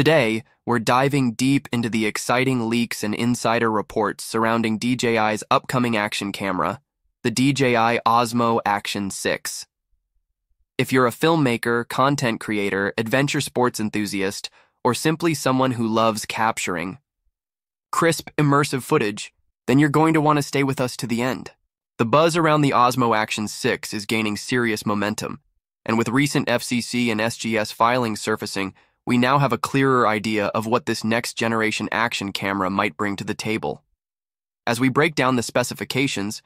Today, we're diving deep into the exciting leaks and insider reports surrounding DJI's upcoming action camera, the DJI Osmo Action 6. If you're a filmmaker, content creator, adventure sports enthusiast, or simply someone who loves capturing crisp, immersive footage, then you're going to want to stay with us to the end. The buzz around the Osmo Action 6 is gaining serious momentum, and with recent FCC and SGS filings surfacing, we now have a clearer idea of what this next generation action camera might bring to the table. As we break down the specifications,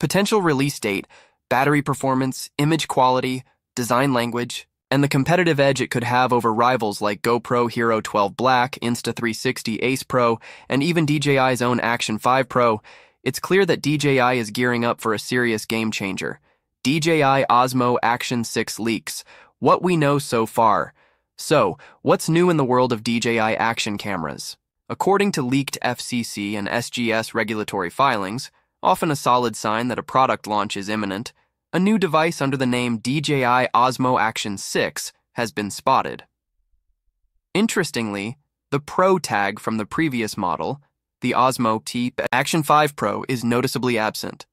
potential release date, battery performance, image quality, design language, and the competitive edge it could have over rivals like GoPro Hero 12 Black, Insta360 Ace Pro, and even DJI's own Action 5 Pro, it's clear that DJI is gearing up for a serious game changer. DJI Osmo Action 6 leaks. What we know so far. So, what's new in the world of DJI action cameras? According to leaked FCC and SGS regulatory filings, often a solid sign that a product launch is imminent, a new device under the name DJI Osmo Action 6 has been spotted. Interestingly, the Pro tag from the previous model, the Osmo T Action 5 Pro, is noticeably absent.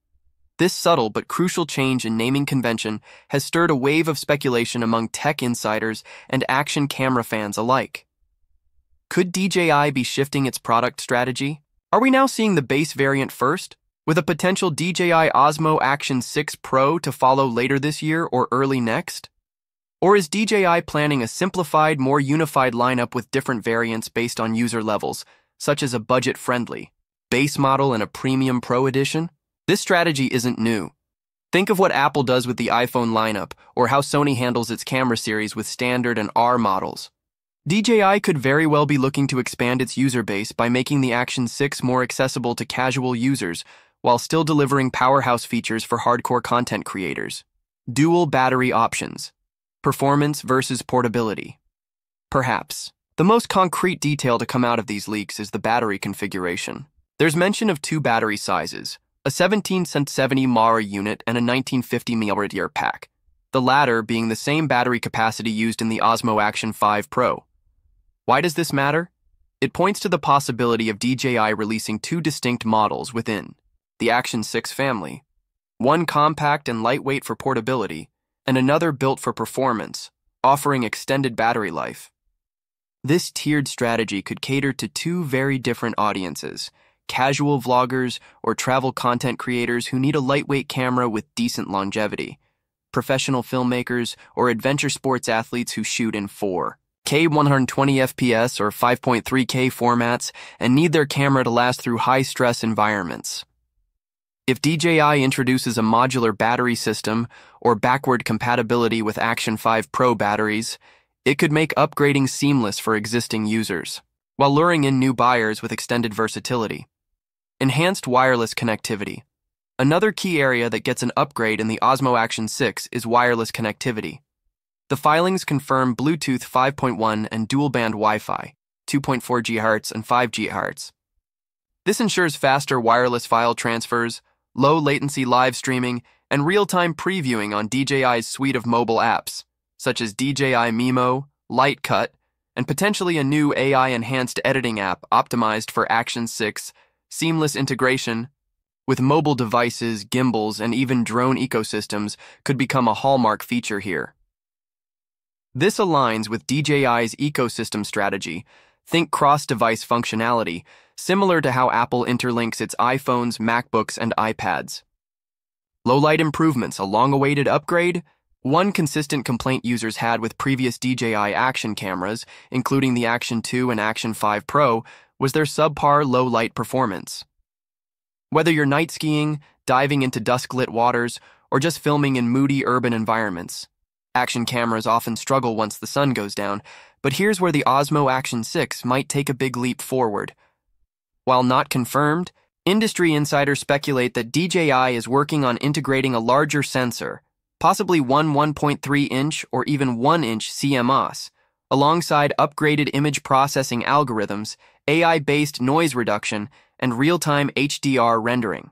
This subtle but crucial change in naming convention has stirred a wave of speculation among tech insiders and action camera fans alike. Could DJI be shifting its product strategy? Are we now seeing the base variant first, with a potential DJI Osmo Action 6 Pro to follow later this year or early next? Or is DJI planning a simplified, more unified lineup with different variants based on user levels, such as a budget friendly, base model and a premium Pro edition? This strategy isn't new. Think of what Apple does with the iPhone lineup, or how Sony handles its camera series with standard and R models. DJI could very well be looking to expand its user base by making the Action 6 more accessible to casual users while still delivering powerhouse features for hardcore content creators. Dual battery options. Performance versus portability. Perhaps. The most concrete detail to come out of these leaks is the battery configuration. There's mention of two battery sizes, a 1770 mAh unit and a 1950 mAh pack, the latter being the same battery capacity used in the Osmo Action 5 Pro. Why does this matter? It points to the possibility of DJI releasing two distinct models within the Action 6 family, one compact and lightweight for portability, and another built for performance, offering extended battery life. This tiered strategy could cater to two very different audiences casual vloggers or travel content creators who need a lightweight camera with decent longevity, professional filmmakers, or adventure sports athletes who shoot in 4K 120 FPS or 5.3K formats and need their camera to last through high stress environments. If DJI introduces a modular battery system or backward compatibility with Action 5 Pro batteries, it could make upgrading seamless for existing users, while luring in new buyers with extended versatility. Enhanced wireless connectivity. Another key area that gets an upgrade in the Osmo Action 6 is wireless connectivity. The filings confirm Bluetooth 5.1 and dual band Wi Fi, 2.4 GHz and 5 GHz. This ensures faster wireless file transfers, low latency live streaming, and real time previewing on DJI's suite of mobile apps, such as DJI Mimo, Lightcut, and potentially a new AI enhanced editing app optimized for Action 6, seamless integration with mobile devices, gimbals, and even drone ecosystems could become a hallmark feature here. This aligns with DJI's ecosystem strategy, think cross device functionality, similar to how Apple interlinks its iPhones, MacBooks, and iPads. Low light improvements, a long awaited upgrade? One consistent complaint users had with previous DJI action cameras, including the Action 2 and Action 5 Pro, was their subpar low light performance. Whether you're night skiing, diving into dusk lit waters, or just filming in moody urban environments, action cameras often struggle once the sun goes down, but here's where the Osmo Action 6 might take a big leap forward. While not confirmed, industry insiders speculate that DJI is working on integrating a larger sensor, possibly one 1.3 inch or even 1 inch CMOS, alongside upgraded image processing algorithms, AI based noise reduction, and real time HDR rendering.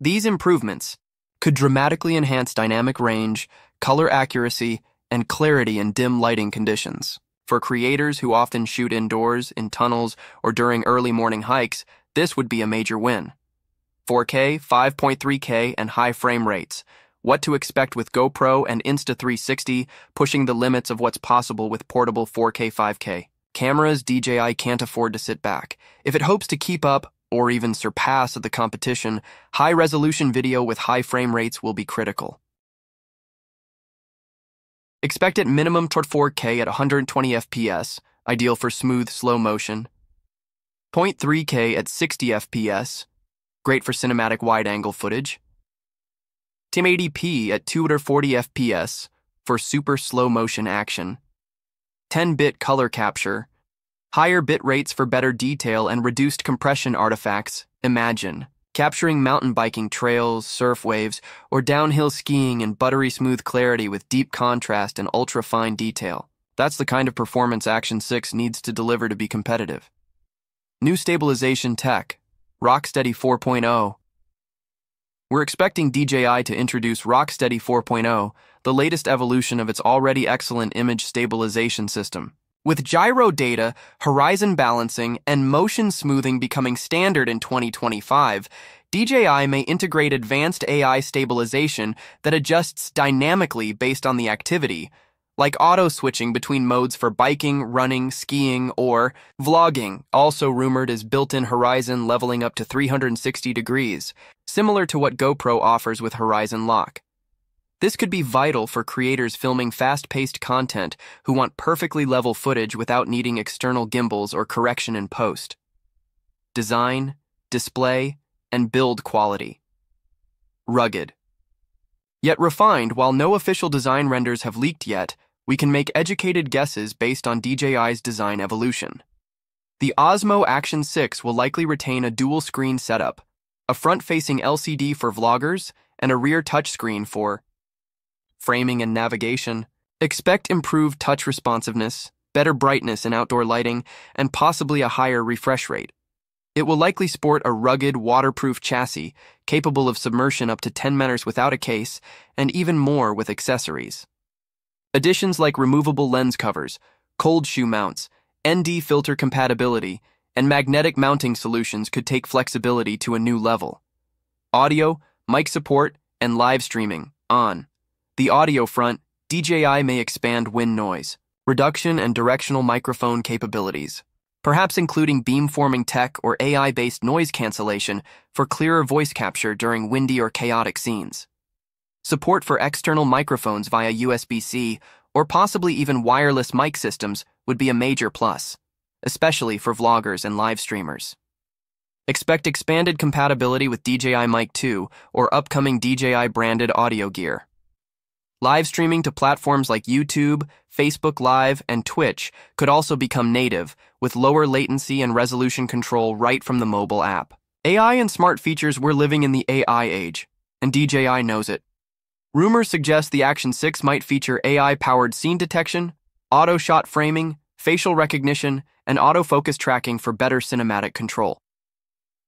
These improvements could dramatically enhance dynamic range, color accuracy, and clarity in dim lighting conditions. For creators who often shoot indoors, in tunnels, or during early morning hikes, this would be a major win. 4K, 5.3K, and high frame rates. What to expect with GoPro and Insta360 pushing the limits of what's possible with portable 4K, 5K. Cameras DJI can't afford to sit back. If it hopes to keep up, or even surpass the competition, high resolution video with high frame rates will be critical. Expect at minimum toward 4K at 120 FPS, ideal for smooth slow motion. 0.3K at 60 FPS, great for cinematic wide angle footage. 1080p at 240 FPS for super slow motion action. 10 bit color capture, higher bit rates for better detail and reduced compression artifacts. Imagine capturing mountain biking trails, surf waves, or downhill skiing in buttery smooth clarity with deep contrast and ultra fine detail. That's the kind of performance Action 6 needs to deliver to be competitive. New stabilization tech, Rocksteady 4.0. We're expecting DJI to introduce Rocksteady 4.0, the latest evolution of its already excellent image stabilization system. With gyro data, horizon balancing, and motion smoothing becoming standard in 2025, DJI may integrate advanced AI stabilization that adjusts dynamically based on the activity, like auto switching between modes for biking, running, skiing, or vlogging, also rumored as built in Horizon leveling up to 360 degrees, similar to what GoPro offers with Horizon Lock. This could be vital for creators filming fast paced content who want perfectly level footage without needing external gimbals or correction in post. Design, display, and build quality. Rugged. Yet refined, while no official design renders have leaked yet, we can make educated guesses based on DJI's design evolution. The Osmo Action 6 will likely retain a dual screen setup, a front facing LCD for vloggers, and a rear touchscreen for framing, and navigation. Expect improved touch responsiveness, better brightness in outdoor lighting, and possibly a higher refresh rate. It will likely sport a rugged, waterproof chassis capable of submersion up to 10 meters without a case, and even more with accessories. Additions like removable lens covers, cold shoe mounts, ND filter compatibility, and magnetic mounting solutions could take flexibility to a new level. Audio, mic support, and live streaming on. The audio front, DJI may expand wind noise, reduction and directional microphone capabilities, perhaps including beamforming tech or AI-based noise cancellation for clearer voice capture during windy or chaotic scenes. Support for external microphones via USB-C or possibly even wireless mic systems would be a major plus, especially for vloggers and live streamers. Expect expanded compatibility with DJI Mic 2 or upcoming DJI branded audio gear. Live streaming to platforms like YouTube, Facebook Live, and Twitch could also become native, with lower latency and resolution control right from the mobile app. AI and smart features we're living in the AI age, and DJI knows it. Rumors suggest the Action 6 might feature AI powered scene detection, auto shot framing, facial recognition, and autofocus tracking for better cinematic control.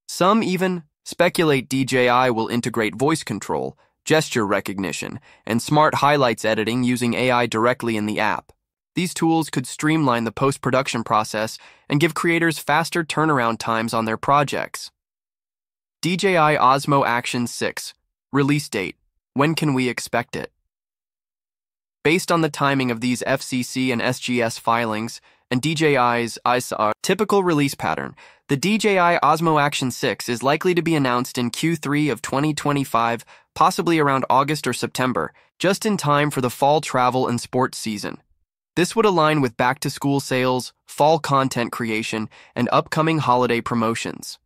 Some even speculate DJI will integrate voice control, gesture recognition, and smart highlights editing using AI directly in the app. These tools could streamline the post production process and give creators faster turnaround times on their projects. DJI Osmo Action 6 Release date When can we expect it? Based on the timing of these FCC and SGS filings and DJI's ISA typical release pattern, the DJI Osmo Action 6 is likely to be announced in Q3 of 2025 possibly around August or September, just in time for the fall travel and sports season. This would align with back to school sales, fall content creation, and upcoming holiday promotions.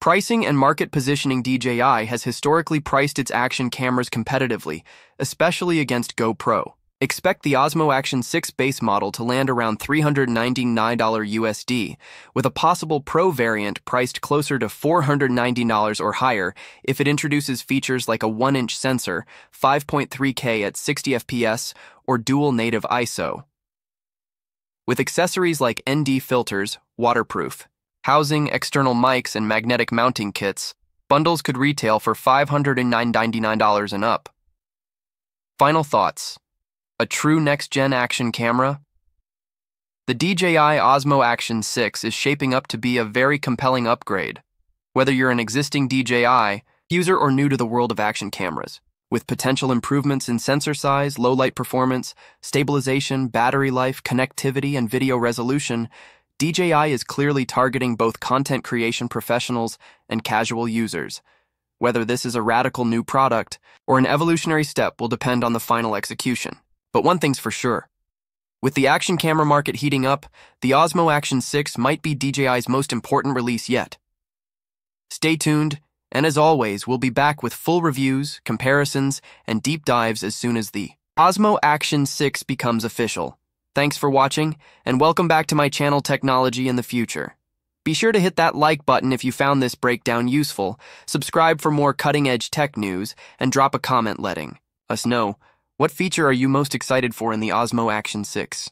Pricing and market positioning DJI has historically priced its action cameras competitively, especially against GoPro. Expect the Osmo Action 6 base model to land around $399 USD, with a possible Pro variant priced closer to $490 or higher if it introduces features like a 1 inch sensor, 5.3K at 60 FPS, or dual native ISO. With accessories like ND filters, waterproof, housing, external mics, and magnetic mounting kits, bundles could retail for $599 and up. Final thoughts. A true next gen action camera? The DJI Osmo Action 6 is shaping up to be a very compelling upgrade, whether you're an existing DJI user or new to the world of action cameras. With potential improvements in sensor size, low light performance, stabilization, battery life, connectivity, and video resolution, DJI is clearly targeting both content creation professionals and casual users. Whether this is a radical new product or an evolutionary step will depend on the final execution. But one thing's for sure with the action camera market heating up, the Osmo Action 6 might be DJI's most important release yet. Stay tuned, and as always, we'll be back with full reviews, comparisons, and deep dives as soon as the Osmo Action 6 becomes official. Thanks for watching, and welcome back to my channel Technology in the Future. Be sure to hit that like button if you found this breakdown useful, subscribe for more cutting-edge tech news, and drop a comment letting us know what feature are you most excited for in the Osmo Action 6?